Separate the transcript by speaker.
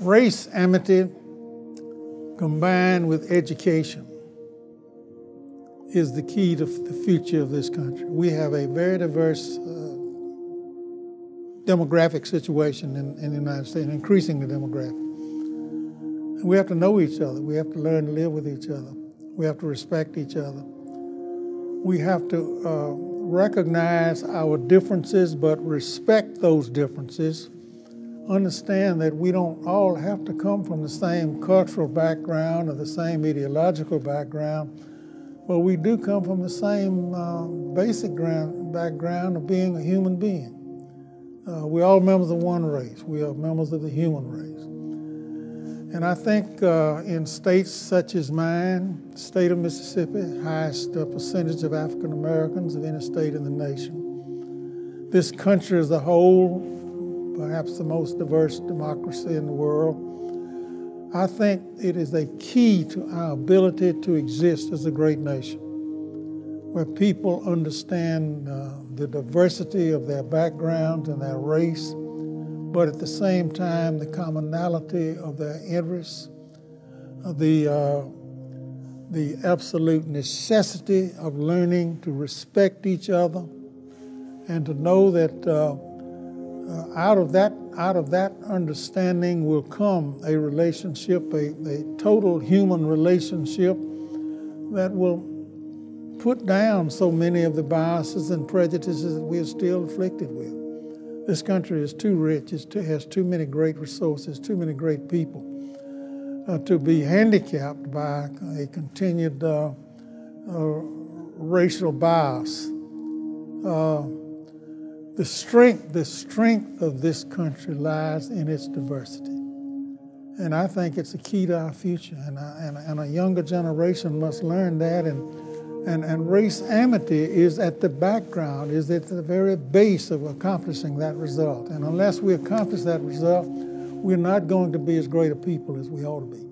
Speaker 1: Race amity combined with education is the key to the future of this country. We have a very diverse uh, demographic situation in, in, the United States, increasingly demographic. And we have to know each other. We have to learn to live with each other. We have to respect each other. We have to uh, recognize our differences, but respect those differences understand that we don't all have to come from the same cultural background or the same ideological background, but we do come from the same uh, basic ground, background of being a human being. Uh, we're all members of one race. We are members of the human race. And I think uh, in states such as mine, state of Mississippi, highest uh, percentage of African Americans of any state in the nation. This country as a whole perhaps the most diverse democracy in the world. I think it is a key to our ability to exist as a great nation, where people understand uh, the diversity of their backgrounds and their race, but at the same time, the commonality of their interests, uh, the, uh, the absolute necessity of learning to respect each other and to know that uh, uh, out of that out of that understanding will come a relationship, a, a total human relationship that will put down so many of the biases and prejudices that we are still afflicted with. This country is too rich, it has too many great resources, too many great people uh, to be handicapped by a continued uh, uh, racial bias. The strength, the strength of this country lies in its diversity. And I think it's a key to our future. And, I, and, and a younger generation must learn that. And, and, and race amity is at the background, is at the very base of accomplishing that result. And unless we accomplish that result, we're not going to be as great a people as we ought to be.